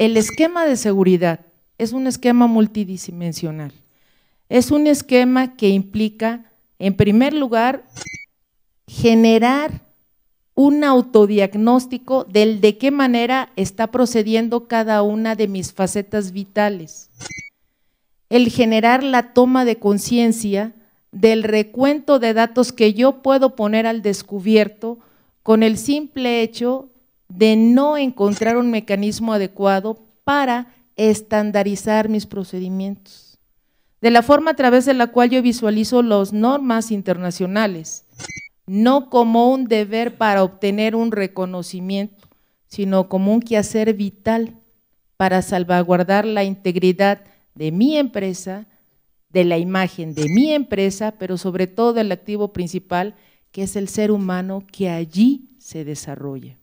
el esquema de seguridad es un esquema multidimensional. Es un esquema que implica, en primer lugar, generar un autodiagnóstico del de qué manera está procediendo cada una de mis facetas vitales. El generar la toma de conciencia del recuento de datos que yo puedo poner al descubierto con el simple hecho de no encontrar un mecanismo adecuado para estandarizar mis procedimientos. De la forma a través de la cual yo visualizo las normas internacionales, no como un deber para obtener un reconocimiento, sino como un quehacer vital para salvaguardar la integridad de mi empresa, de la imagen de mi empresa, pero sobre todo del activo principal, que es el ser humano que allí se desarrolla.